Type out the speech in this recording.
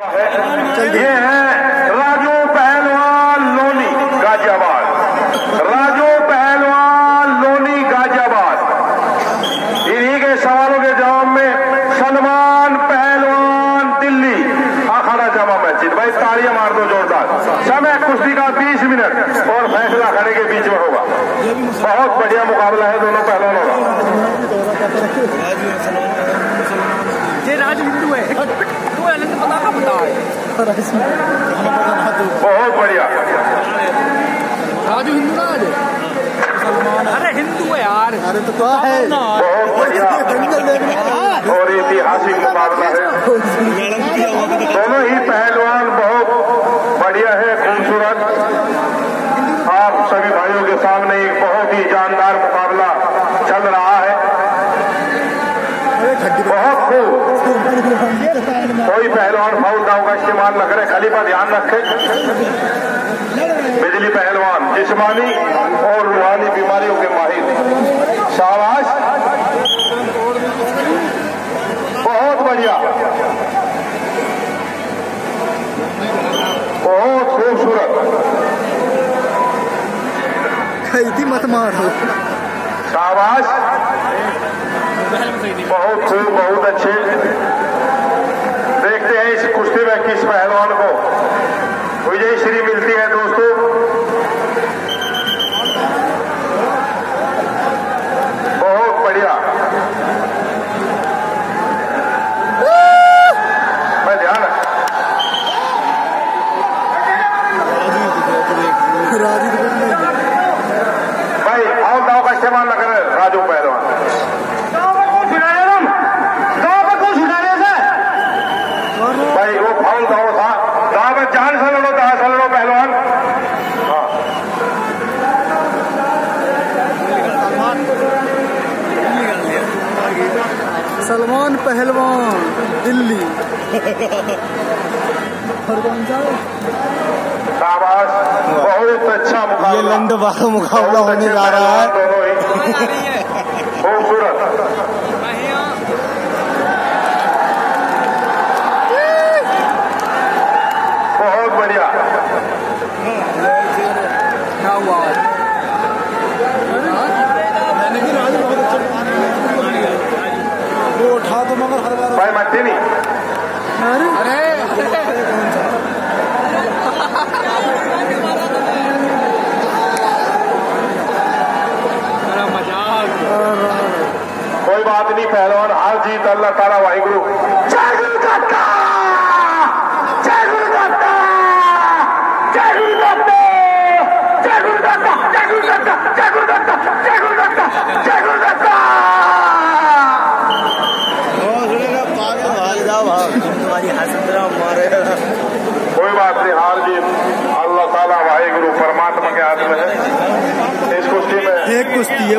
یہ ہے راجو پہلوان لونی غازی آباد راجو پہلوان لونی غازی آباد انہی کے سوالوں کے جواب میں سلمان پہلوان دلی۔ اکھاڑا جامع مسجد۔ بھائی تالیاں مار دو زوردار۔ سمے کشتی کا بیس منٹ اور فیصلہ کھڑے کے بیچ میں ہوگا۔ بہت بڑھیا مقابلہ ہے دونوں پہلوانوں کا یہ راج ہندو ہے تو الگ پتا کا پتا ہے بہت بڑھیا۔ راجو ہندو نا ارے ہندو ہے یار۔ ارے تو کیا ہے۔ بہت بڑھیا۔ اور ایتہاسک مقابلہ ہے۔ دونوں ہی پہلوان بہت بڑھیا ہے خوبصورت۔ آپ سبھی بھائیوں کے سامنے ایک بہت ہی جاندار مقابلہ چل رہا ہے۔ بہت خوب۔ کوئی پہلوان فاؤل داؤ کا استعمال نہ کرے خلیفہ دھیان رکھے۔ بجلی پہلوان جسمانی اور روحانی بیماریوں کے ماہر۔ شاباش بہت بڑھیا۔ بہت خوبصورت۔ مت مارو شاباش بہت خوب بہت اچھے۔ کشتی میں کس پہلوان کو؟ وجے شری ملتی ہے دوستو۔ بہت بڑھیا۔ میں دھیان بھائی، آؤ داؤ کا استعمال نہ کرے راجو پہلوان۔ سلمان پہلوان دلی۔ اور کون سا شاباش بہت اچھا یہ لنڈ والا مقابلہ ہونے جا رہا ہے۔ خوبصورت۔ بہت بڑھیا کیا ہوا وہ اٹھا تو مگر ہر بار بھائی مٹی نہیں ارے میرا مذاق کوئی بات نہیں پہلوان ہر جیت اللہ تعالیٰ واحد اپنے حال بھی اللہ تعالیٰ واحر گرو، پرماتما کے ہاتھ میں ہے۔ اس کشتی میں ایک کشتی ہے